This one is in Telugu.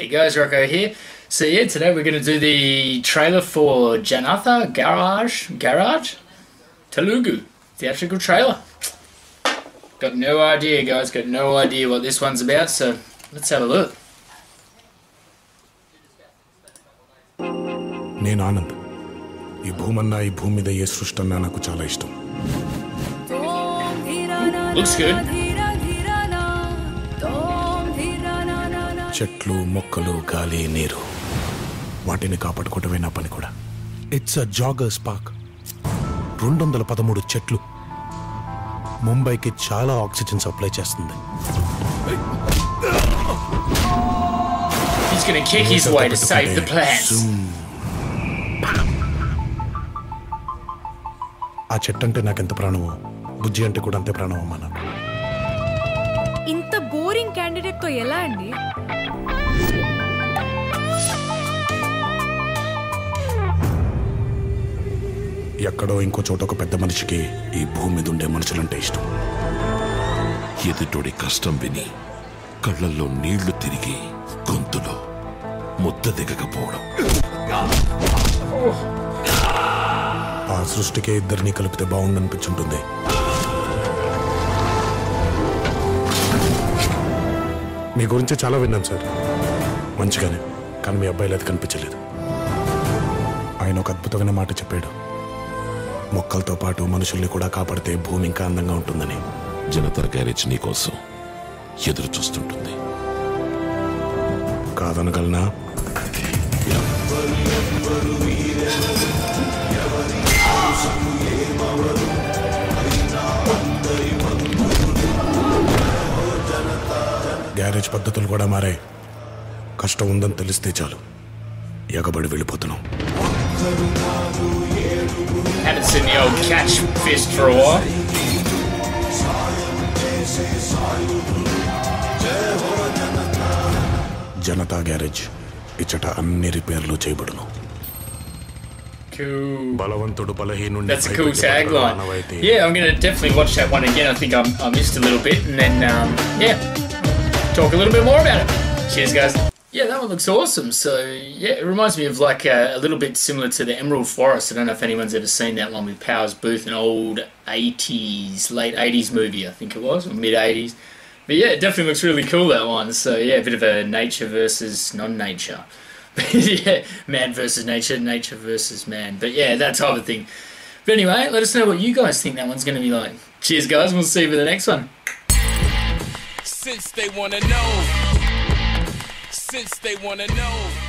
Hey guys, Rocco here. So yeah, today we're going to do the trailer for Janatha Garage, Garage, Telugu, theatrical trailer. Got no idea, guys. Got no idea what this one's about. So let's have a look. నేను ఆనంద్ ఈ భూమన్నా ఈ భూమి మీద ఏ సృష్టి అన్నా నాకు చాలా ఇష్టం Looks good. చెట్లు మొక్కలు గాలి నీరు. వాటిని కాపాడుకోవటమే నా పని కూడా? ఇట్స్ అ జాగర్స్ పార్క్ రెండు వందల పదమూడు చెట్లు. ముంబైకి చాలా ఆక్సిజన్ సప్లై చేస్తుంది. He's going to kick his way to save the plants. ఆ చెట్టు అంటే నాకెంత ప్రాణమో? బుజ్జి అంటే కూడా అంతే ప్రాణం అమ్మా నాకు బోరింగ్ క్యాండిడేట్తో ఎలా అండి? ఎక్కడో ఇంకో చోట ఒక పెద్ద మనిషికి ఈ భూమి మీద ఉండే మనుషులంటే ఇష్టం. ఎదుటోడి కష్టం విని కళ్ళల్లో నీళ్ళు తిరిగి గొంతులో ముద్ద దిగకపోవడం. ఆ సృష్టికే ఇద్దరిని కలిపితే బాగుండనిపించుంటుంది. మీ గురించి చాలా విన్నాం సార్. మంచిగానే కానీ మీ అబ్బాయిలు అది కనిపించలేదు. ఆయన ఒక అద్భుతమైన మాట చెప్పాడు. మొక్కలతో పాటు మనుషుల్ని కూడా కాపాడితే భూమి ఇంకా అందంగా ఉంటుందని. జనతా గ్యారేజ్ నీకోసం ఎదురు చూస్తుంటుంది. కాదనగలనా? గ్యారేజ్ పద్ధతులు కూడా మారాయి కష్టం ఉందని తెలిస్తే చాలు ఎగబడి వెళ్ళిపోతున్నాం. జనతా గ్యారేజ్ ఇచ్చట అన్ని రిపేర్లు చేయబడును Cool. That's a cool tagline. Yeah, I'm gonna definitely watch that one again. I think I'm, I missed a little bit, and then um, yeah, talk a little bit more about it. Cheers, guys. Yeah, that one looks awesome. So yeah, it reminds me of like a, a little bit similar to the Emerald Forest. I don't know if anyone's ever seen that one with Powers Booth, an old '80s, late '80s movie, I think it was, or mid '80s. But yeah, it definitely looks really cool that one. So yeah, a bit of a nature versus non-nature. yeah, man versus nature, nature versus man. But yeah, that type of thing. But anyway, let us know what you guys think that one's going to be like. Cheers, guys. We'll see you for the next one. Since they wanna know. Since they wanna know.